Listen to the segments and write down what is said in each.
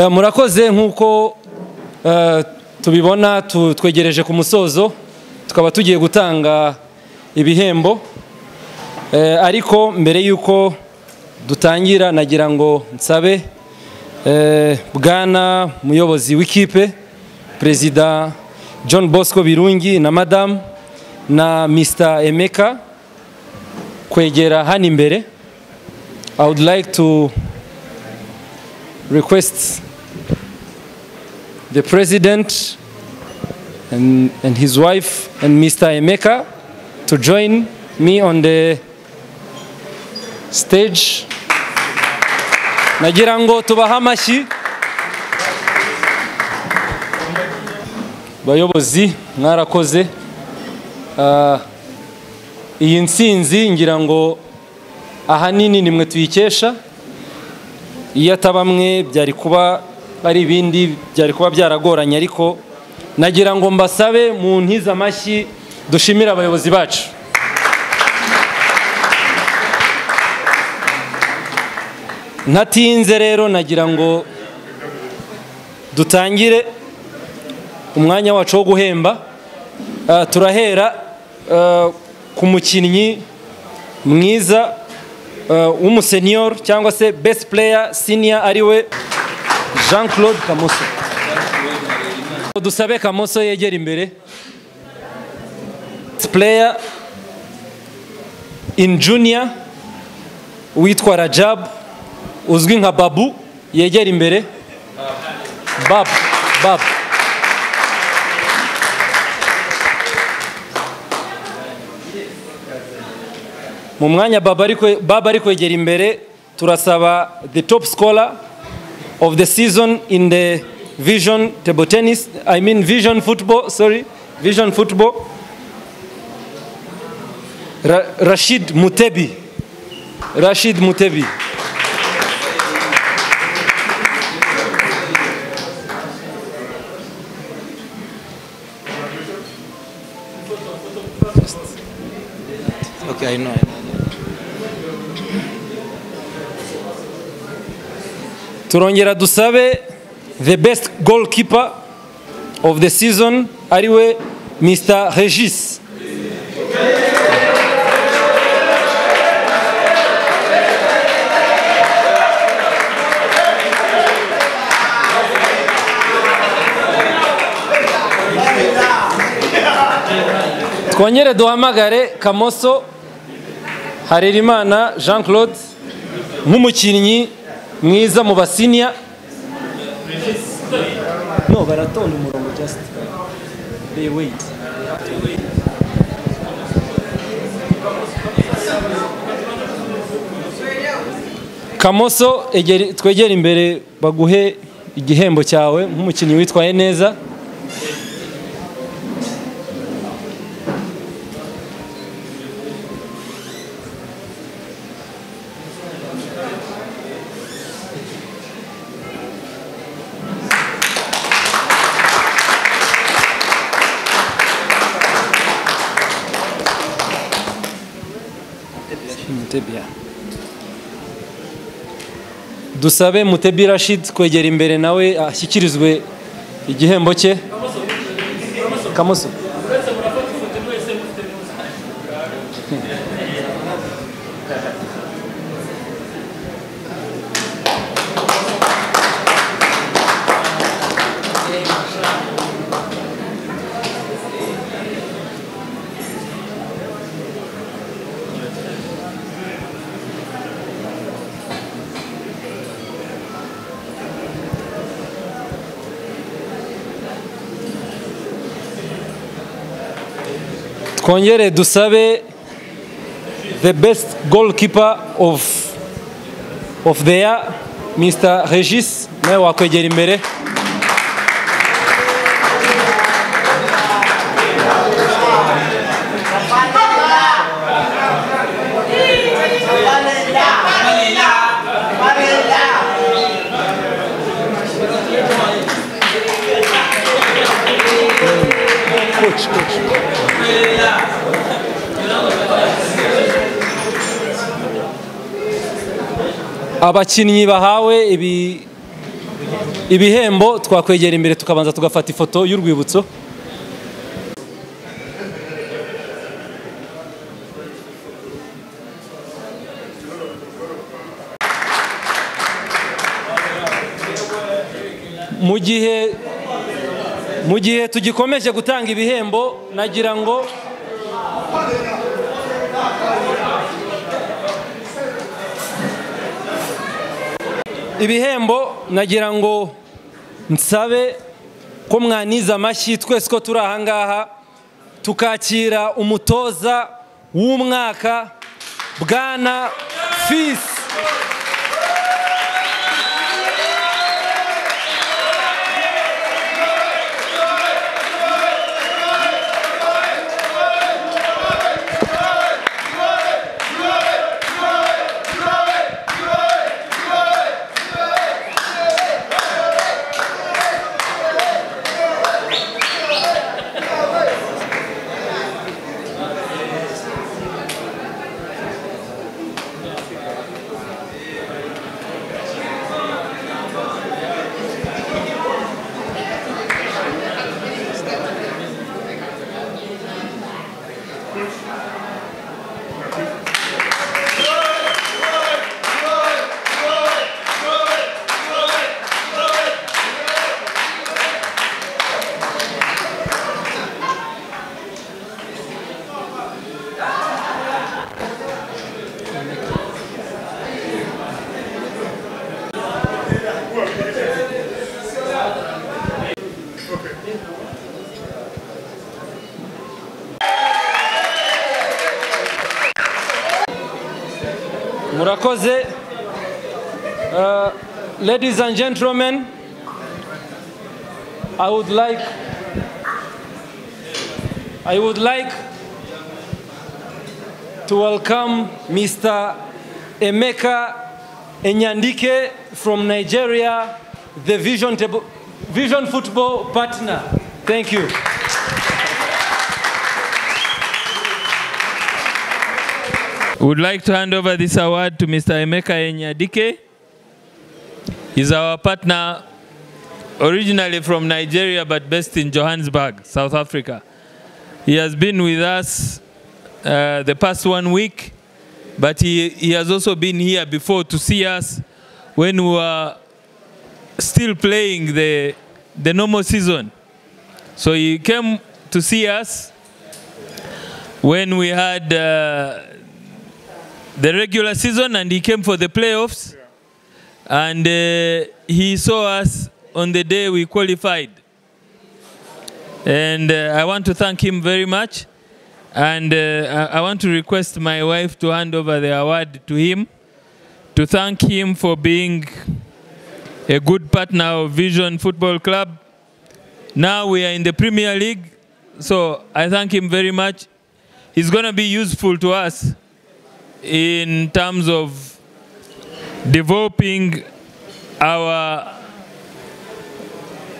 Eh, murakoze nk'uko eh, tubibona tu- twegereje ku musozo tukaba tugiye gutanga ibihembo. Eh, ariko mbere y'uko dutangira nagira ngo nsabe bwana muyobozi w'ikipe perezida john bosco birungi na madamu na mr emeka kwegera hano imbere. I would like to request the president and, and his wife and Mr. Emeka to join me on the stage. Nagira ngo tubahe amashyi. Bayobozi mwarakoze. Ah, iyi nsinzi ngira ngo ahanini nimwe tuyikesha iyo ataba mwe byari kuba ari ibindi byari kuba byaragoranye ariko nagira ngo mbasabe mu ntiza amashyi dushimire abayobozi bacu. Ntatinze rero nagira ngo dutangire umwanya wacu wo guhemba. Ah, turahera ah, ku mukinnyi mwiza uh, w'umusenior cyangwa se best player senior ari we. Jean claude kamoso. Dusabe kamoso yegera imbere. Player in junior witwa rajab uzwi nka babu yegera imbere. Babu babu mu mwanya baba ari kwegera imbere turasaba the top scholar of the season in the vision table tennis i mean vision football sorry vision football. Ra rashid mutebi. Rashid mutebi. Okay i know, turongera dusabe the best goalkeeper of the season ari we mr regis. Twongere duhamagare kamoso harerimana jean claude nk'umukinnyi mwiza mu basiniya no baratonda umurongo just they wait. Kamoso egere- twegere imbere baguhe igihembo cyawe nk'umukinnyi witwaye neza. Dusabe mutebi rashid kwegera imbere nawe ashyikirizwe igihembo cye. Kamoso. Twongere dusabe the best goalkeeper of of the year mr regis. Nawe wakwegera imbere. Abakinnyi bahawe ibi ibihembo twakwegera imbere tukabanza tugafata ifoto y'urwibutso. Mu gihe mu gihe tugikomeje gutanga ibihembo nagira ngo ibihembo nagira ngo nsabe ko mwaniza amashyi twese ko turi aha ngaha tukakira umutoza w'umwaka bwana fisi Thank you. Ladies and gentlemen i would like i would like to welcome mr emeka enyandike from nigeria the vision, vision football partner thank you Would like to hand over this award to Mr. Emeka Enyadike. He's our partner, originally from Nigeria but based in Johannesburg, South Africa. He has been with us uh, the past one week, but he, he has also been here before to see us when we were still playing the, the normal season. So he came to see us when we had uh, the regular season and he came for the playoffs. And uh, he saw us on the day we qualified. And uh, I want to thank him very much. And uh, I I want to request my wife to hand over the award to him to thank him for being a good partner of Vision Football Club. Now we are in the Premier League, so I thank him very much. He's going to be useful to us in terms of developing our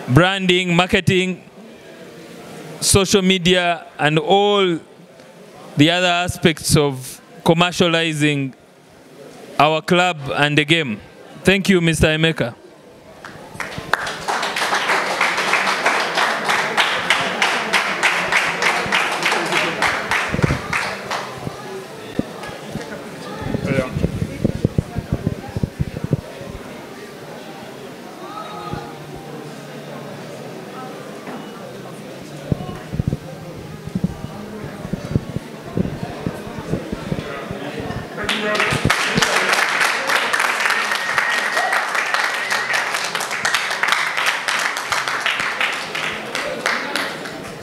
branding, marketing, social media, and all the other aspects of commercializing our club and the game. Thank you, Mr. Emeka.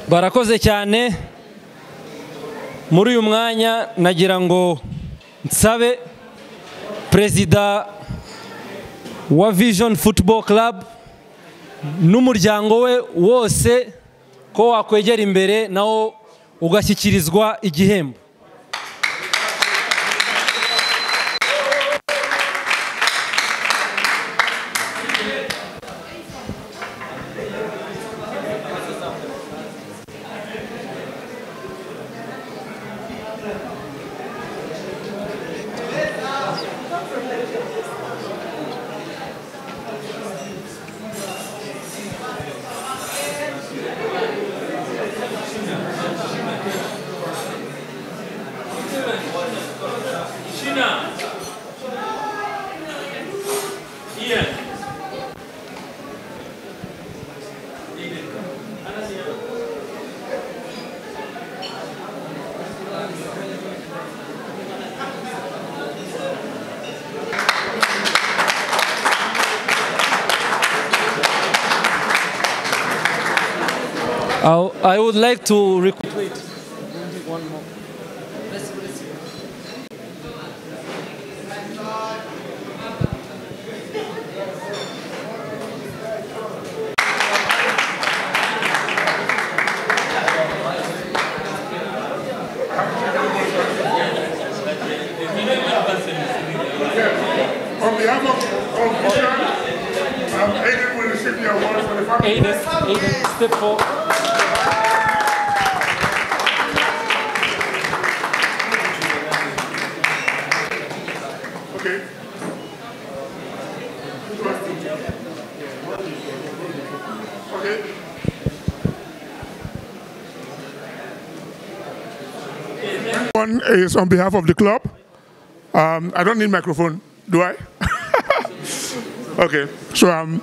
Barakoze cyane. Muri uyu mwanya nagira ngo nsabe perezida wa vision football club n'umuryango we wose ko wakwegera imbere nawo ugashyikirizwa igihembo. I, I would like to rec- On behalf of, of Aiden will receive the award for the family. Aiden, Aiden, step forward. Is on behalf of the club. Um, I don't need microphone, do I? okay, so um,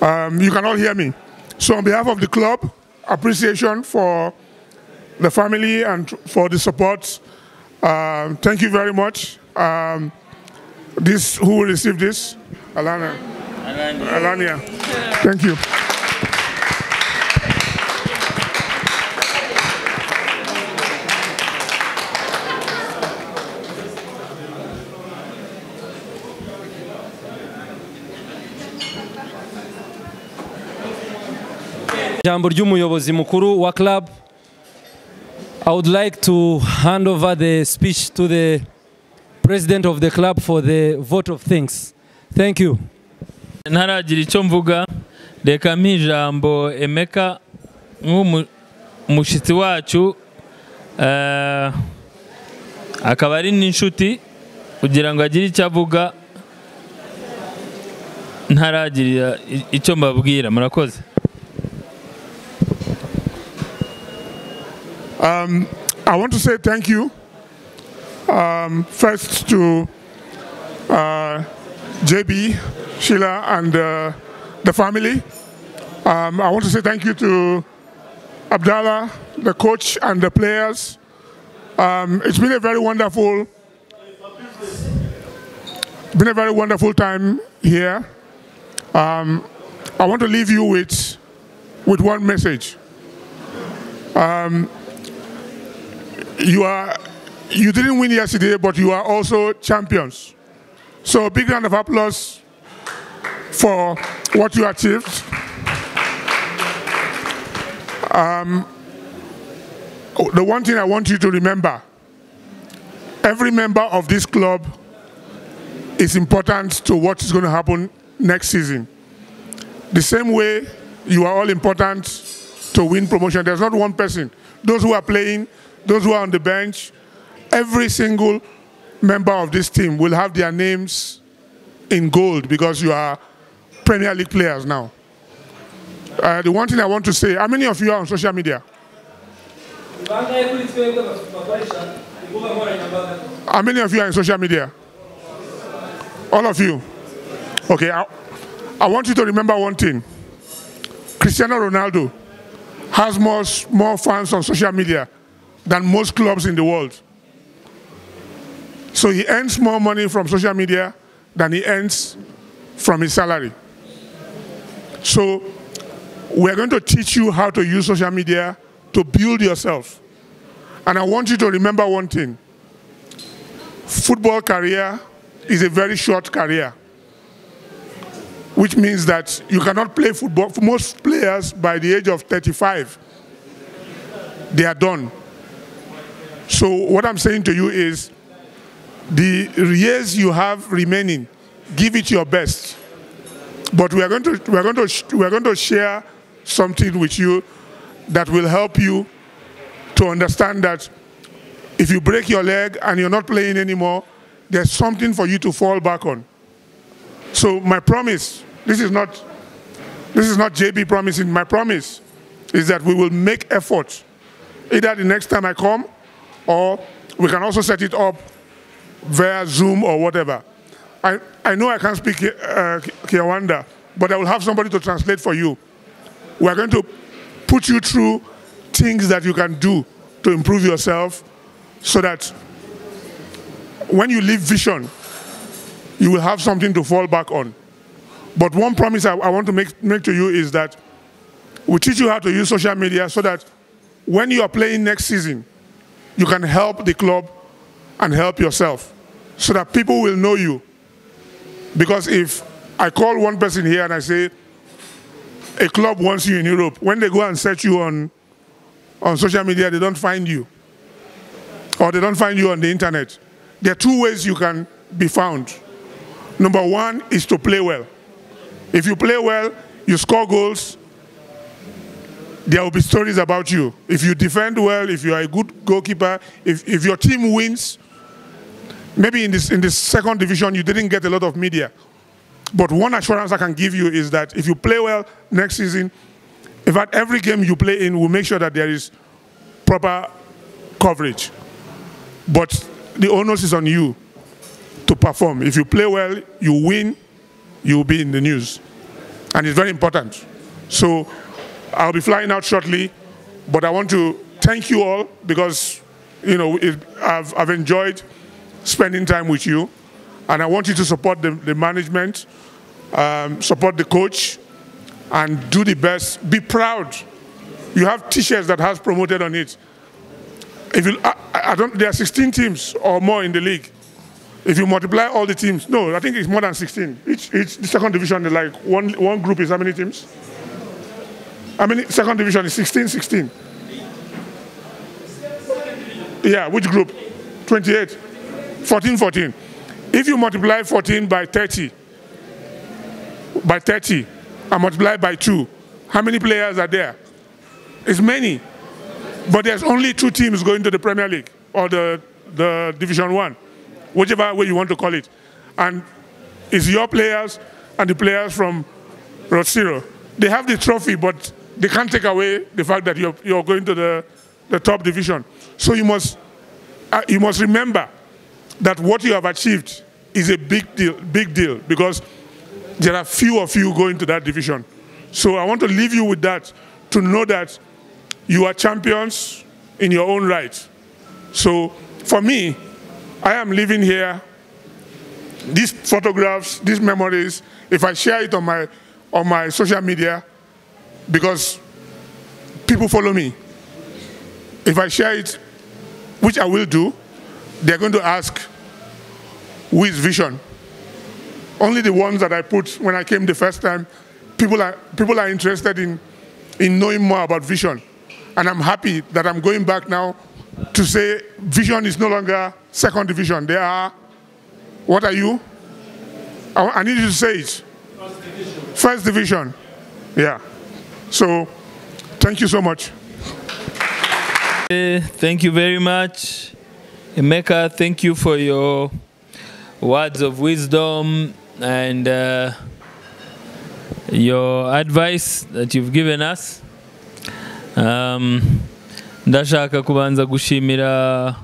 um, you can all hear me. So on behalf of the club, appreciation for the family and for the support. Um, thank you very much. Um, this who will receive this? Alana. Alania. Thank you. Ijambo ry'umuyobozi mukuru wa club. I would like to hand over the speech to the president of the club for the vote of thanks. Thank you. Ntaragira icyo mvuga reka mpa ijambo emeka nk'umushyitsi wacu eh, akaba ari n'inshuti kugira ngo agire icyo avuga. Ntaragira icyo mbabwira murakoze? I want to say thank you um, first to uh, JB, Sheila, and uh, the family. Um, I want to say thank you to Abdallah, the coach, and the players. Um, it's been a very wonderful, been a very wonderful time here. Um, I want to leave you with, with one message. You are you didn't win yesterday, but you are also champions. So big round of applause for what you achieved. Um, the one thing I want you to remember, every member of this club is important to what is going to happen next season. The same way you are all important to win promotion. There's not one person. Those who are playing, those who are on the bench, every single member of this team will have their names in gold because you are Premier League players now. Uh, the one thing I want to say, how many of you are on social media? How many of you are in social media? All of you. Okay, I, I want you to remember one thing. Cristiano Ronaldo has more, more fans on social media than most clubs in the world. So he earns more money from social media than he earns from his salary. So we're going to teach you how to use social media to build yourself. And I want you to remember one thing. Football career is a very short career, which means that you cannot play football. For most players, by the age of 35, they are done. So what I'm saying to you is, the years you have remaining, give it your best. But we are going to we are going to we are going to share something with you that will help you to understand that if you break your leg and you're not playing anymore, there's something for you to fall back on. So my promise, this is not this is not JB promising. My promise is that we will make effort either the next time I come or we can also set it up via Zoom or whatever. I, I know I can't speak uh, Kiawanda, but I will have somebody to translate for you. We are going to put you through things that you can do to improve yourself so that when you leave vision, you will have something to fall back on. But one promise I, I want to make, make to you is that We teach you how to use social media so that when you are playing next season, you can help the club and help yourself so that people will know you. Because if I call one person here and I say, a club wants you in Europe, when they go and search you on, on social media, they don't find you. Or they don't find you on the internet. There are two ways you can be found. Number one is to play well. If you play well, you score goals, there will be stories about you. If you defend well, if you are a good goalkeeper, if, if your team wins, maybe in this in this second division you didn't get a lot of media. But one assurance I can give you is that if you play well next season, in fact every game you play in will make sure that there is proper coverage. But the onus is on you to perform. If you play well, you win, you will be in the news. And it's very important. So I'll be flying out shortly, but I want to thank you all because, you know, it, I've, I've enjoyed spending time with you. And I want you to support the, the management, um, support the coach, and do the best. Be proud. You have t-shirts that has promoted on it. If you, I, I don't, there are 16 teams or more in the league. If you multiply all the teams, no, I think it's more than 16. Each, each the second division is like one, one group is how many teams? How many? Second division is 16, 16. Yeah, which group? 28. 14, 14. If you multiply 14 by 30, by 30, and multiply by 2, how many players are there? It's many. But there's only two teams going to the Premier League or the, the Division 1, whichever way you want to call it. And it's your players and the players from Road Zero. They have the trophy, but they can't take away the fact that you're, you're going to the, the top division. So you must, uh, you must remember that what you have achieved is a big deal, big deal because there are few of you going to that division. So I want to leave you with that to know that you are champions in your own right. So for me, I am living here. These photographs, these memories, if I share it on my, on my social media, because people follow me. If I share it, which I will do, they're going to ask, who is Vision? Only the ones that I put when I came the first time, people are, people are interested in, in knowing more about Vision. And I'm happy that I'm going back now to say Vision is no longer second division. They are, what are you? I, I need you to say it. First division. First division. Yeah. So, thank you so much. Eh, Thank you very much. Emeka, thank you for your words of wisdom and uh, your advice that you've given us. Um, ndashaka kubanza gushimira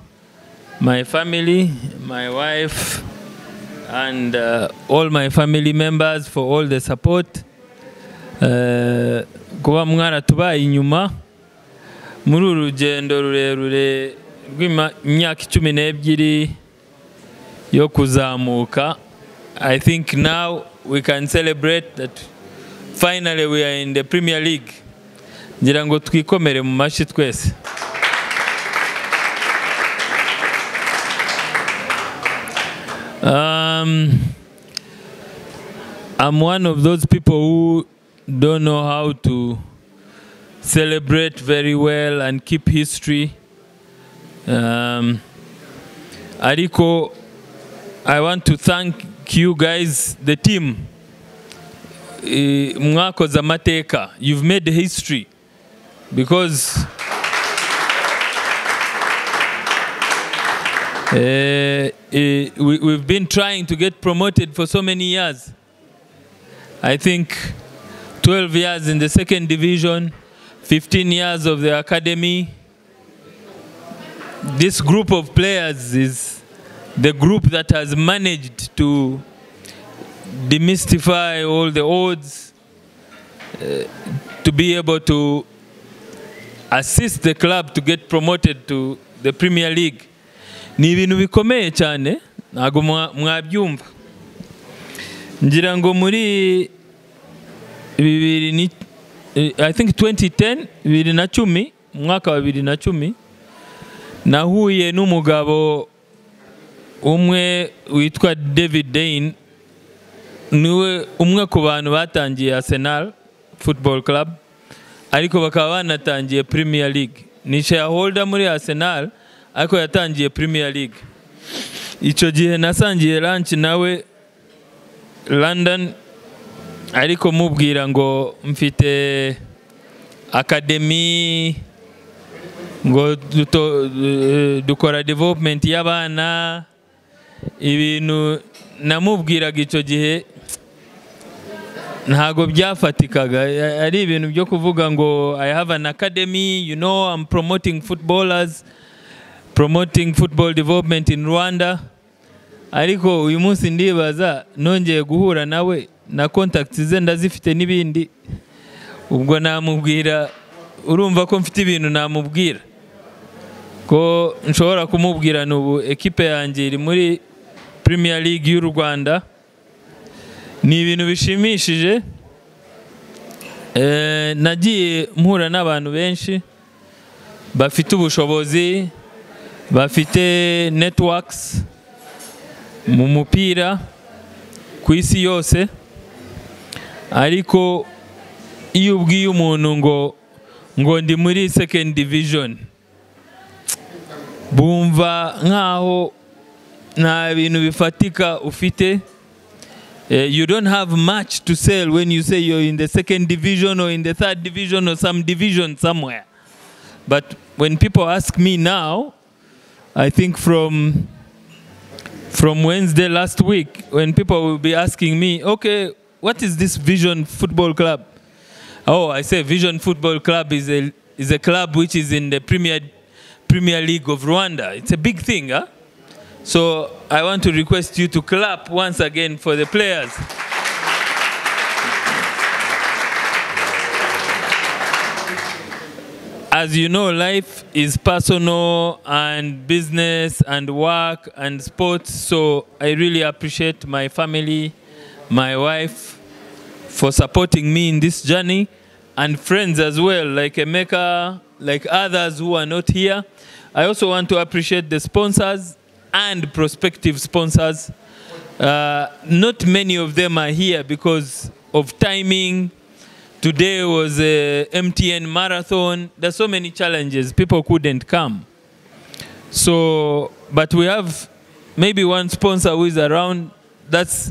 my family, my wife, and uh, all my family members for all the support. Uh, kuba mwaratubaye inyuma muri uru rugendo rurerure rw'imyaka icumi n'ebyiri yo kuzamuka i think now we can celebrate that finally we are in the premier league. Ngira ngo twikomere mu mashyi twese. Um, i'm one of those people who don't know how to celebrate very well and keep history. Um, Ariko, I want to thank you guys, the team. Eh, Mwakoze amateka. You've made history because eh, eh, we, we've been trying to get promoted for so many years. I think 12 years in the second division, 15 years of the academy. This group of players is the group that has managed to demystify all the odds, uh, to be able to assist the club to get promoted to the Premier League. Ni ibintu bikomeye cyane ntabwo mwabyumva ngira ngo muri bibiri ni eh, i think 2010 bibiri na cumi mu mwaka wa bibiri na cumi nahuye n'umugabo umwe witwa david dane ni we umwe ku bantu batangiye arsenal football club ariko bakaba banatangiye premier league. Ni shareholder muri arsenal ariko yatangiye premier league. Icyo gihe nasangiye lunch nawe london ariko mubwira ngo mfite akademi ngo dukora development y'abana ibintu namubwiraga icyo gihe ntago byafatikaga ari ibintu byo kuvuga ngo i have an academy you know i'm promoting footballers promoting football development in rwanda. Ariko uyu munsi ndibaza nongeye guhura nawe na contacts ze ndazifite n'ibindi. Ubwo namubwira urumva ko mfite ibintu namubwira. Ko nshobora kumubwira ni ubu ekipe yanjye iri muri premier league y'u rwanda. Ni ibintu bishimishije. Eh, nagiye mpura n'abantu benshi. Bafite ubushobozi bafite networks. Mu mupira ku isi yose ariko iyo ubwiye umuntu ngo ngo ndi muri second division bumva nkaho nta bintu bifatika ufite Uh, you don't have much to sell when you say you're in the second division or in the third division or some division somewhere. But when people ask me now, I think from from Wednesday last week, when people will be asking me, okay, what is this Vision Football Club? Oh, I say Vision Football Club is a is a club which is in the Premier Premier League of Rwanda. It's a big thing, huh? So I want to request you to clap once again for the players. As you know, life is personal and business and work and sports. So I really appreciate my family, my wife, for supporting me in this journey, and friends as well, like Emeka, like others who are not here. I also want to appreciate the sponsors and prospective sponsors. Uh, not many of them are here because of timing. Today was a MTN marathon. There's so many challenges. People couldn't come. So, but we have maybe one sponsor who is around. That's,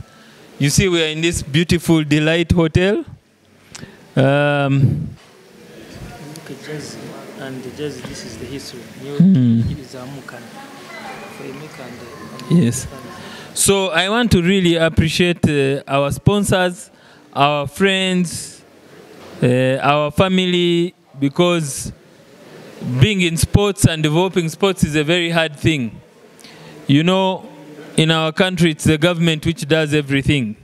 you see, we are in this beautiful Delight Hotel. Um, Look at Jersey, and Jersey, this is the history. New is Amukana. For Emeka and and Yes. So I want to really appreciate uh, our sponsors, our friends, uh, our family, because being in sports and developing sports is a very hard thing. You know, in our country, it's the government which does everything.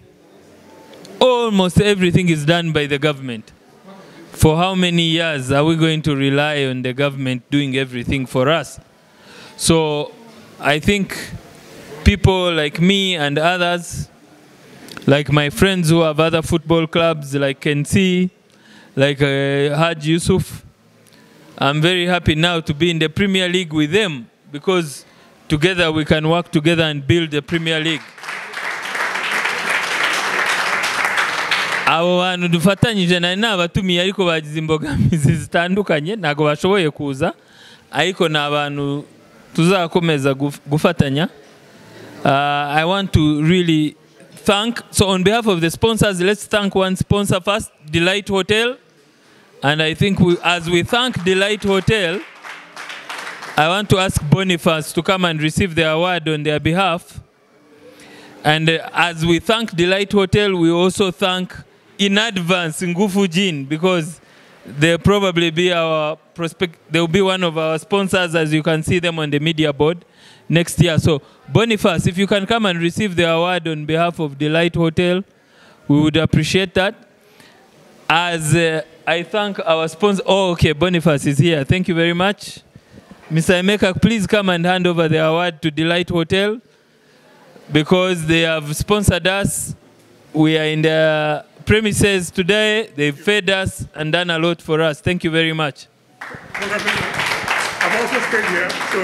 Almost everything is done by the government. For how many years are we going to rely on the government doing everything for us? So I think people like me and others, like my friends who have other football clubs, like Kensi, like uh, Haj Yusuf, I'm very happy now to be in the Premier League with them because together we can work together and build the Premier League. abo bantu dufatanyije nari nabatumiye ariko bagize imbogamizi zitandukanye ntabwo bashoboye kuza ariko ni abantu tuzakomeza guf- gufatanya uh, I want to really thank. So, on behalf of the sponsors, let's thank one sponsor first, Delight Hotel. And I think we, as we thank Delight Hotel, I want to ask Boniface to come and receive the award on their behalf. And uh, as we thank Delight Hotel, we also thank in advance Ngufu Jin because they'll probably be our prospect. They'll be one of our sponsors, as you can see them on the media board next year. So Boniface, if you can come and receive the award on behalf of Delight Hotel, we would appreciate that. As uh, I thank our sponsor. Oh, okay, Boniface is here. Thank you very much. Mr. Emeka, please come and hand over the award to Delight Hotel because they have sponsored us. We are in the premises today. They fed us and done a lot for us. Thank you very much. I've also stayed here, so,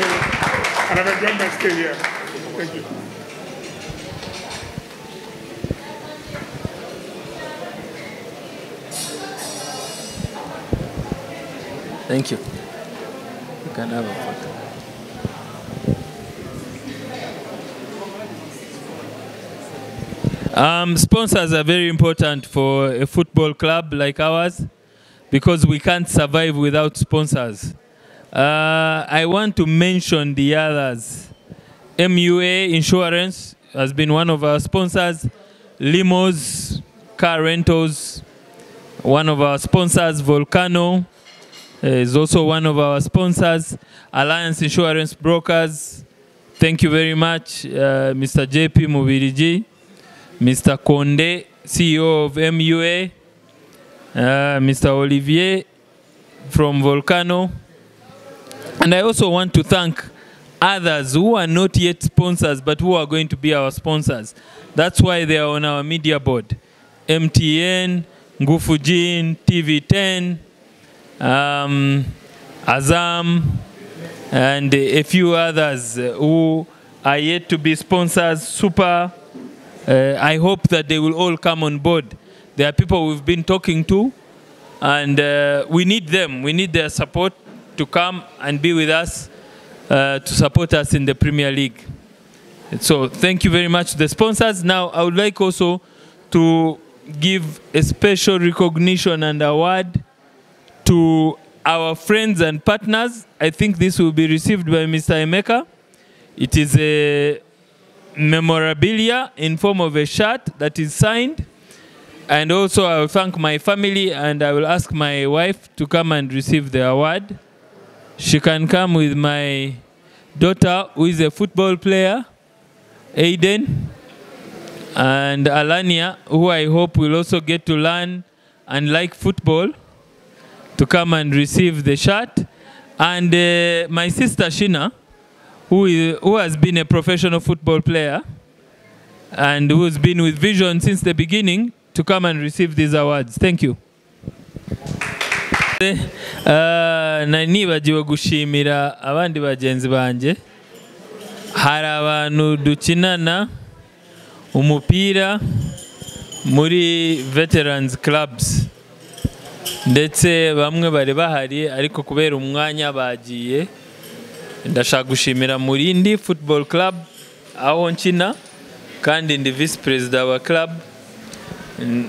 and I've enjoyed my stay here. Thank you. Thank you. You can have a photo. Um, sponsors are very important for a football club like ours because we can't survive without sponsors. Uh, I want to mention the others. MUA Insurance has been one of our sponsors. Limos Car Rentals, one of our sponsors. Volcano is also one of our sponsors. Alliance Insurance Brokers, thank you very much, uh, Mr. JP Mubiriji. Mr. Konde, CEO of MUA, uh, Mr. Olivier from Volcano. And I also want to thank others who are not yet sponsors but who are going to be our sponsors. That's why they are on our media board. MTN, Ngufujin, TV10, um, Azam, and a few others who are yet to be sponsors. Super. Uh, I hope that they will all come on board. There are people we've been talking to, and uh, we need them. We need their support to come and be with us uh, to support us in the Premier League. So thank you very much, to the sponsors. Now I would like also to give a special recognition and award to our friends and partners. I think this will be received by Mr. Emeka. It is a memorabilia in form of a shirt that is signed. And also I will thank my family and I will ask my wife to come and receive the award. She can come with my daughter who is a football player, Aiden, and Alania, who I hope will also get to learn and like football, to come and receive the shirt. And uh, my sister Shina, who, is, who has been a professional football player and who's been with Vision since the beginning, to come and receive these awards. Thank you. Uh, nari nibagiwe gushimira abandi bagenzi banjye hari abantu dukinana umupira muri veterans clubs ndetse bamwe bari bahari ariko kubera umwanya bagiye ndashaka gushimira murindi football club aho nkina kandi ndi visi perezida wa club.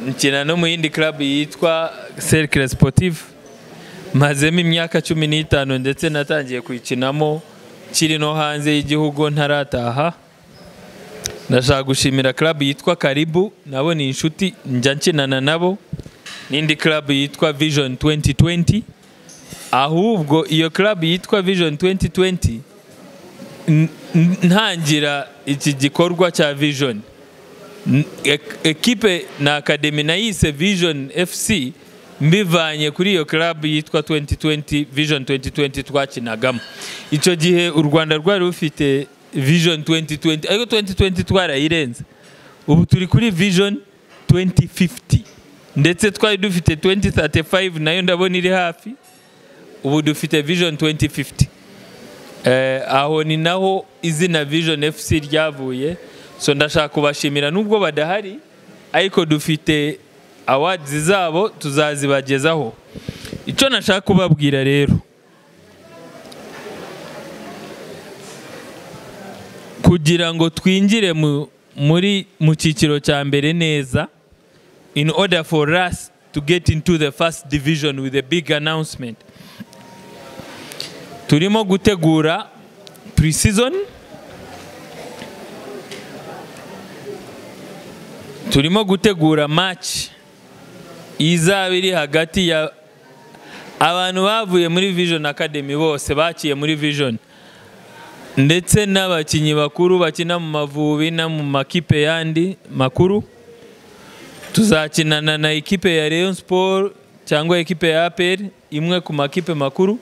Nkina no mu yindi club yitwa cercle sportive mazemo imyaka cumi n'itanu ndetse natangiye kuyikinamo kiri no hanze y'igihugu ntarataha. Ndashaka gushimira club yitwa karibu nabo ni inshuti njya nkinana nabo. N'indi club yitwa vision 2020 ahubwo iyo club yitwa vision 2020 n- n- ntangira iki gikorwa cya vision. Ekipe na akademi nayise vision fc mbivanye kuri iyo club yitwa 2020 vision 2020 twakinagamo. Icyo gihe u rwanda rwari rufite vision 2020 ariko 2020 twarayirenze. Ubu turi kuri vision 2050 ndetse twari dufite 2035 na yo ndabona iri hafi ubu dufite vision 2050 eh, aho ni naho izina vision fc ryavuye so ndashaka kubashimira nubwo badahari ariko dufite awards zabo tuzazibagezaho. Icyo nashaka kubabwira rero kugira ngo twinjire mu cyiciro cya mbere neza in order for us to get into the first division with a big announcement. Turimo gutegura pre-season. Turimo gutegura match. Izaba iri hagati ya abantu bavuye muri vision academy bose bakiye muri vision. Ndetse n'abakinnyi bakuru bakina mu mavubi no mu makipe yandi makuru. Tuzakinana na ekipe ya Rayon Sport cyangwa ekipe ya APR imwe ku makipe makuru.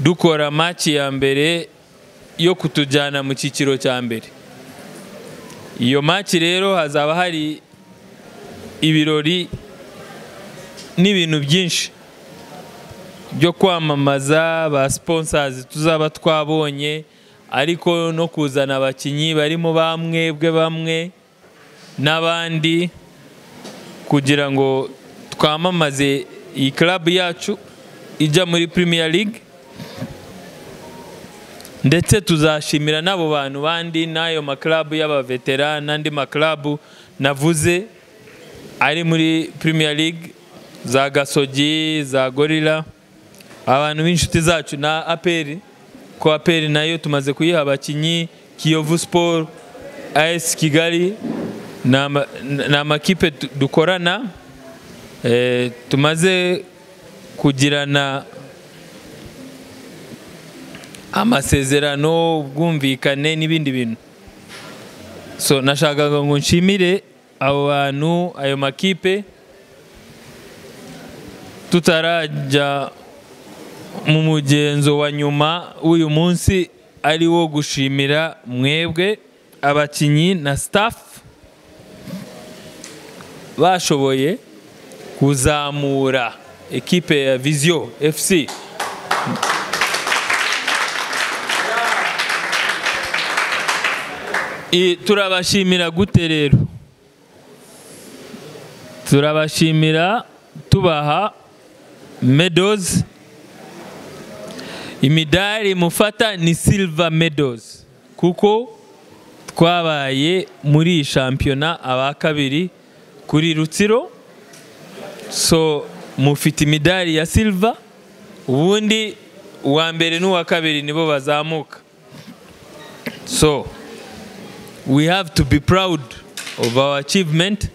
Dukora match ya mbere yo kutujyana mu cyiciro cya mbere. Iyo match rero hazaba hari ibirori n'ibintu byinshi byo kwamamaza ba sponsors tuzaba twabonye ariko no kuzana abakinnyi barimo bamwebwe bamwe n'abandi. Kugira ngo twamamaze iyi club yacu ijya muri Premier League ndetse tuzashimira n'abo bantu bandi n'ayo maklabu y'abaveterani n'andi maklabu navuze ari muri Premier League za Gasogi za Gorilla abantu b'inshuti zacu na aperi ko aperi na yo tumaze kuyiha abakinnyi Kiyovu Sport AS Kigali ni ama- ni amakipe dukorana eh, tumaze kugirana amasezerano ubwumvikane n'ibindi bintu. So nashakaga ngo nshimire abo bantu ayo makipe tutarajya mu mugenzo wa nyuma w'uyu munsi ari wo gushimira mwebwe abakinnyi na staff bashoboye kuzamura ekipe ya viziyo I- turabashimira gute rero? Turabashimira tubaha meadows imidari mufata ni silver meadows kuko twabaye muri shampiyona aba kabiri kuri rutsiro. So mufite imidari ya silver ubundi uwa mbere n'uwa kabiri nibo bazamuka. So we have to be proud of our achievement.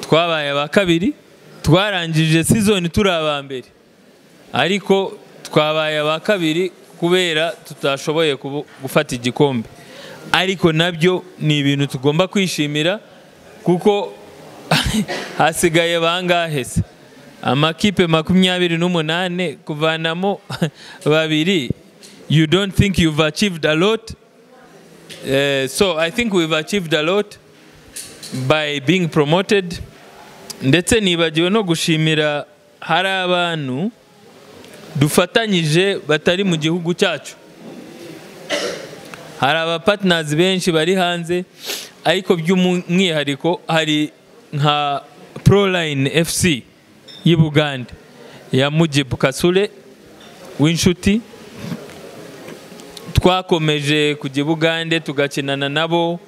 Twabaye aba kabiri twarangije season turi aba mbere. Ariko twabaye aba kabiri kubera tutashoboye gufata igikombe. Ariko na byo ni ibintu tugomba kwishimira kuko hasigaye bangahe se? Amakipe makumyabiri n'umunane kuvanamo babiri you don't think you've achieved a lot? Uh, so I think we've achieved a lot by being promoted. Ndetse nibagiwe no gushimira hari abantu dufatanyije batari mu gihugu cyacu. Hari abapartners benshi bari hanze ariko by'umwihariko hari nka proline fc y'i bugande ya mujibu kasure w'inshuti twakomeje kujya i bugande tugakinana nabo.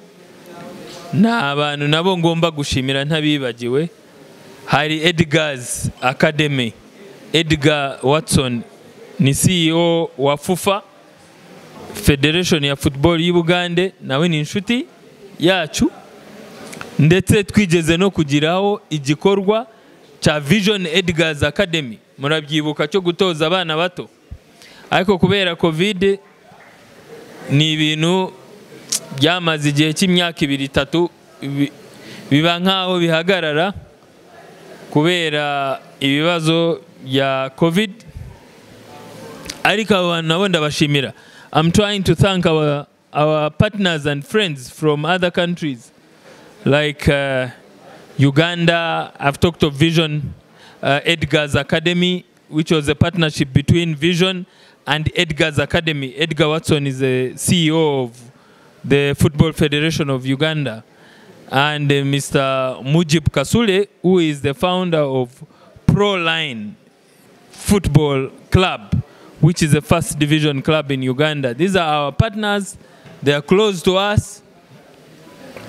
Ni abantu nabo ngomba gushimira ntabibagiwe. Hari edgars academy. Edgar watson ni ceo wa fufa federation ya football y'i bugande nawe ni inshuti yacu. Ndetse twigeze no kugiraho igikorwa cya vision edgars academy. Murabyibuka cyo gutoza abana bato? Ariko kubera covid ni ibintu byamaze igihe cy'imyaka ibiri itatu bi- biba nk'aho bihagarara kubera ibibazo bya covid. Ariko abo bantu nabo ndabashimira. I'm trying to thank our, our partners and friends from other countries. Like uh, uganda i've talked of vision uh, edgar's academy which was a partnership between vision and edgar's academy edgar watson is the ceo of the football federation of uganda and uh, mr mujib kasule who is the founder of proline football club, which is a first division club in Uganda. These are our partners. They are close to us.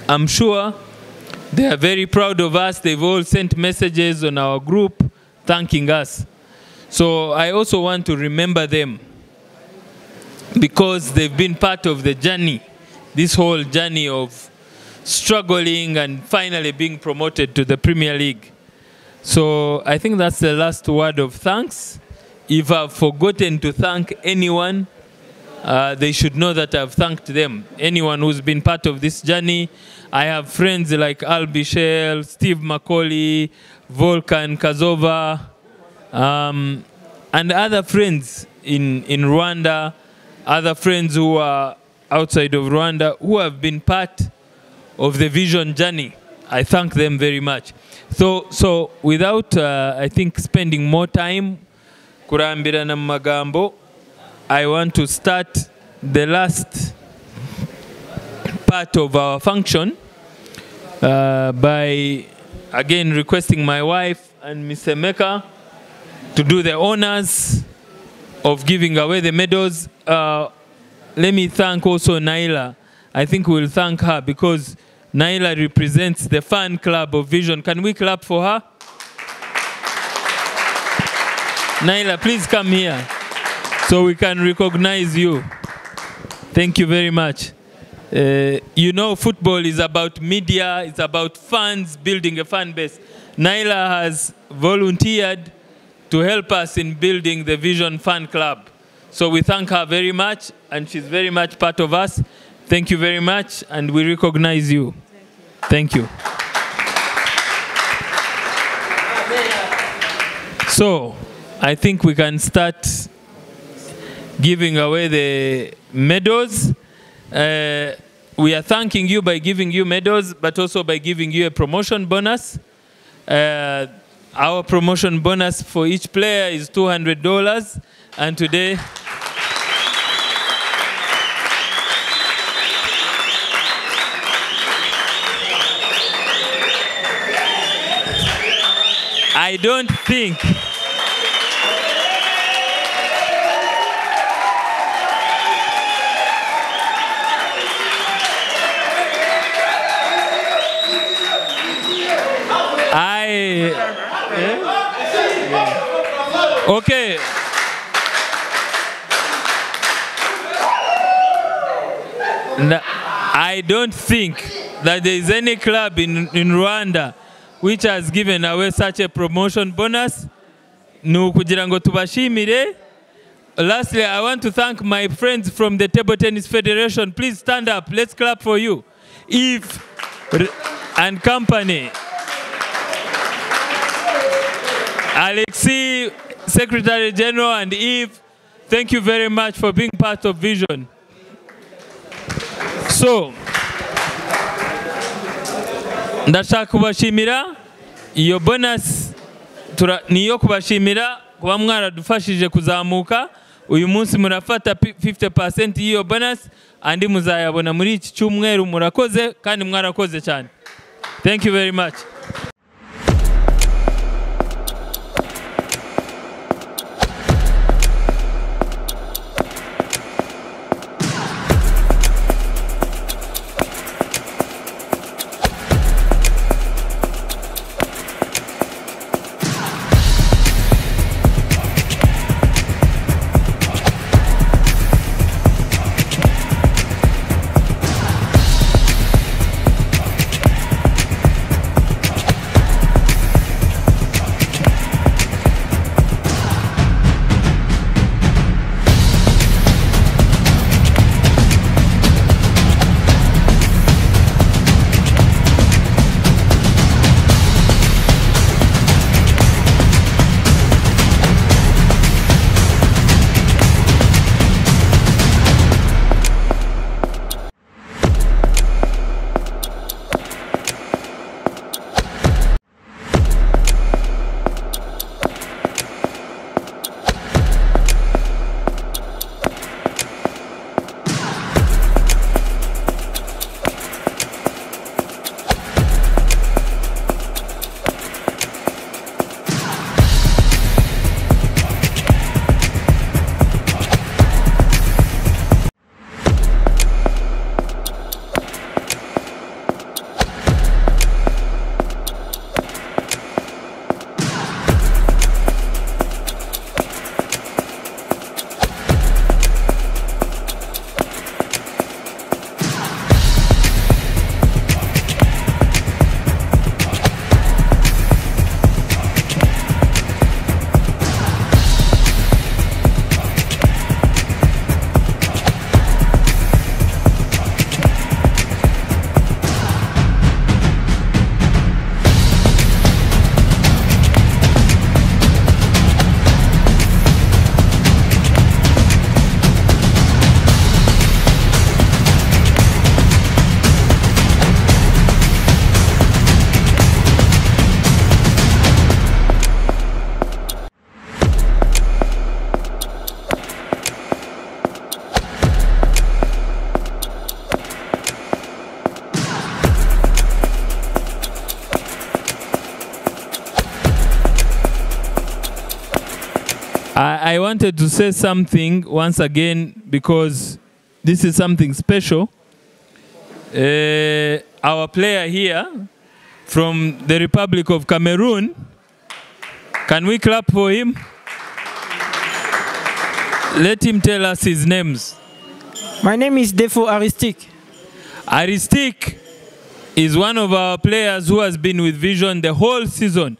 I'm sure they are very proud of us. They've all sent messages on our group thanking us. So I also want to remember them because they've been part of the journey, this whole journey of struggling and finally being promoted to the Premier League. So I think that's the last word of thanks. If I've forgotten to thank anyone, uh, they should know that I've thanked them. Anyone who's been part of this journey. I have friends like Al Bishel, Steve Macaulay, Volkan Kazova, um, and other friends in, in Rwanda, other friends who are outside of Rwanda who have been part of the vision journey. I thank them very much. So, so without, uh, I think, spending more time, kurambirana mu magambo, I want to start the last part of our function uh, by again requesting my wife and Mr. Mecca to do the honors of giving away the medals. Uh, let me thank also Naila. I think we'll thank her because Naila represents the fan club of Vision. Can we clap for her? Naila, please come here so we can recognize you. Thank you very much. Uh, you know, football is about media, it's about fans, building a fan base. Naila has volunteered to help us in building the Vision Fan Club. So we thank her very much, and she's very much part of us. Thank you very much, and we recognize you. Thank you. So, I think we can start giving away the medals. Uh, we are thanking you by giving you medals, but also by giving you a promotion bonus. Uh, our promotion bonus for each player is $200, and today, I don't think Eh? Okay. I don't think that there is any club in, in Rwanda which has given away such a promotion bonus. Ni ukugira ngo tubashimire. Lastly, I want to thank my friends from the Table Tennis Federation. Please stand up. Let's clap for you. Eve and company. Alexi, Secretary General, and Eve, thank you very much for being part of Vision. So, ndashaka kubashimira iyo bonus tura- ni iyo kubashimira kuba mwaradufashije kuzamuka. Uyu munsi murafata pi- 50% y'iyo bonus andi muzayabona muri iki cyumweru murakoze kandi mwarakoze cyane. Thank you very much. I, wanted to say something once again because this is something special. Uh, our player here from the Republic of Cameroon, can we clap for him? Let him tell us his names. My name is Defo Aristique. Aristik is one of our players who has been with Vision the whole season,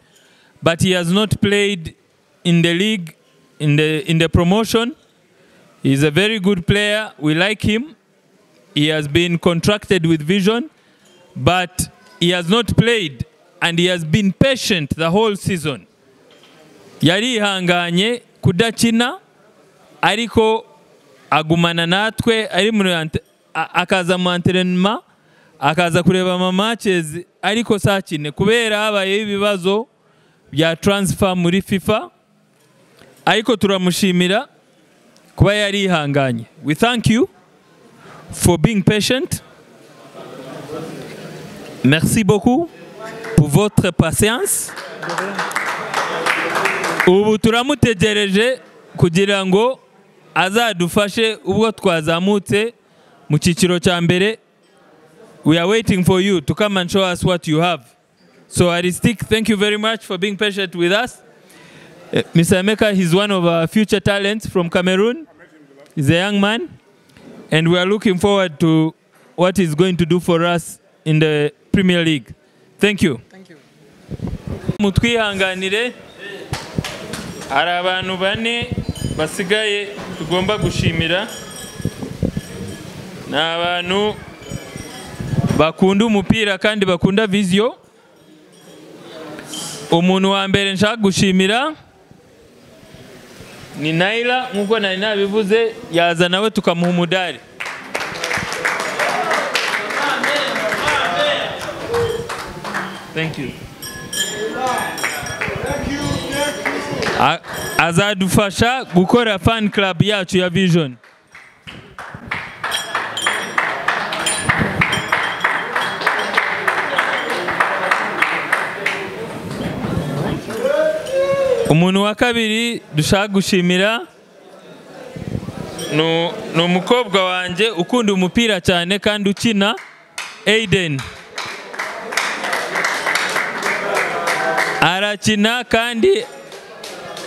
but he has not played in the league, in the in the promotion. He's a very good player. We like him. He has been contracted with Vision, but he has not played, and he has been patient the whole season. yarihanganye kudakina ariko agumana natwe ari akaza mu antrenema akaza kureba ama matches ariko sakine kubera habayeho ibibazo bya transfer muri FIFA ariko turamushimira kuba yarihanganye we thank you for being patient. Merci beaucoup pour votre patience. Ubu turamutegereje kugira ngo azadufashe ubwo twazamutse mu cyiciro cya mbere. We are waiting for you to come and show us what you have. So aristic thank you very much for being patient with us. Uh, mr emeka he's one of our future talents from cameroon. He's a young man and we are looking forward to what he's going to do for us in the premier league. Thank you. Mutwihanganire. Hari abantu bane basigaye tugomba gushimira. Ni abantu bakunda umupira kandi bakunda viziyo umuntu wa mbere nshaka gushimira ni Naila nk'uko nari nabivuze yaza nawe tukamuha umudari Thank you. A- azadufasha gukora fan club yacu ya vision umuntu wa kabiri dushaka gushimira ni umukobwa wanjye ukunda umupira cyane kandi ukina Aiden. Arakina kandi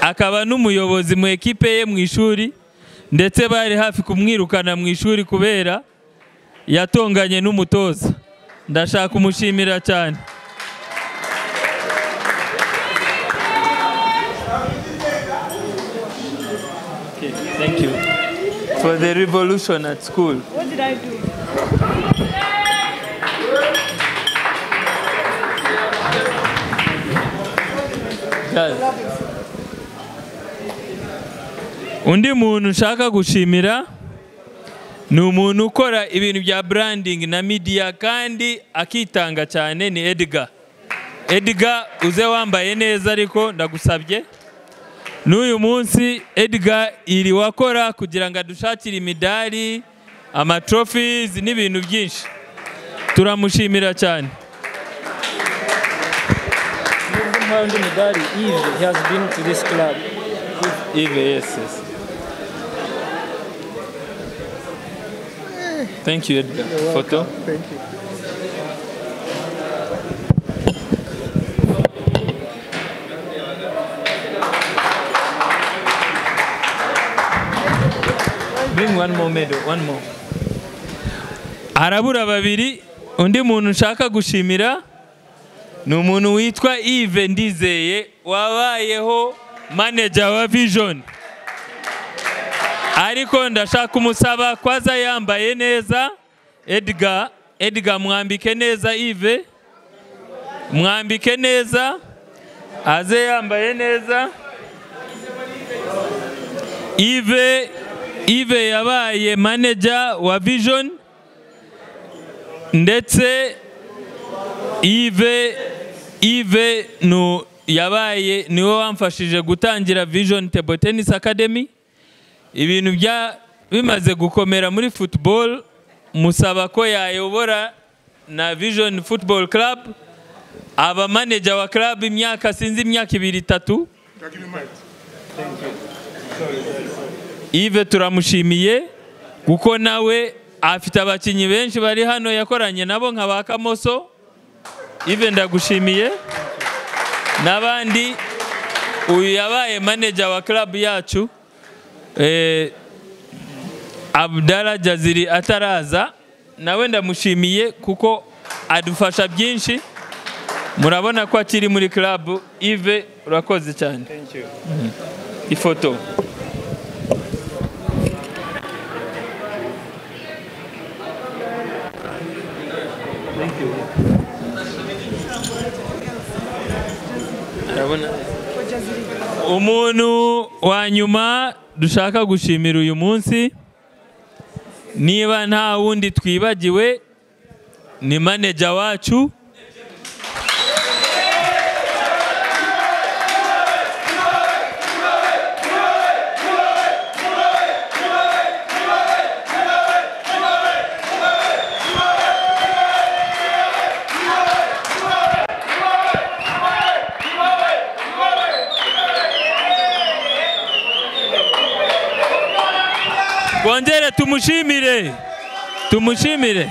akaba n'umuyobozi mu ekipe ye mu ishuri ndetse bari hafi kumwirukana mu ishuri kubera yatonganye n'umutoza. Ndashaka kumushimira cyane. Thank you. For the revolution at school. What did I do? Undi muntu nshaka gushimira? Ni umuntu ukora ibintu bya branding na media kandi akitanga cyane ni Edgar. Edgar uze wambaye neza ariko ndagusabye. N'uyu munsi Edgar iri wakora kugira ngo adushakire imidari amatrophies n'ibintu byinshi turamushimira cyane Nubwo mpawe undi mudari Yves he has been to this club. Eve, yes, yes. Thank you, Edgar. Photo. Thank you. Harabura babiri, undi muntu nshaka gushimira ni umuntu witwa Yves Ndizeye wabayeho manager wa Vision. Ariko ndashaka kumusaba ko aza yambaye neza Edgar, Edgar mwambike neza Yves. Mwambike neza aze yambaye neza. Yves Yves yabaye manager wa Vision ndetse Yves no yabaye ni we wamfashije gutangira Vision Table Tennis Academy. Ibintu bya bimaze gukomera muri football musaba ko yayobora na Vision Football Club. Aba manager wa club imyaka sinzi imyaka ibiri itatu. Yves turamushimiye kuko nawe afite abakinnyi benshi bari hano yakoranye nabo nka ba Kamoso. Yves ndagushimiye. N'abandi uyu yabaye manager wa club yacu eh, Abdallah Jaziri ataraza. Nawe ndamushimiye kuko adufasha byinshi. Murabona ko akiri muri club. Yves urakoze cyane. Ifoto. Umuntu wa nyuma dushaka gushimira uyu munsi niba nta wundi twibagiwe ni manager wacu. Twongere tumushimire. Tumushimire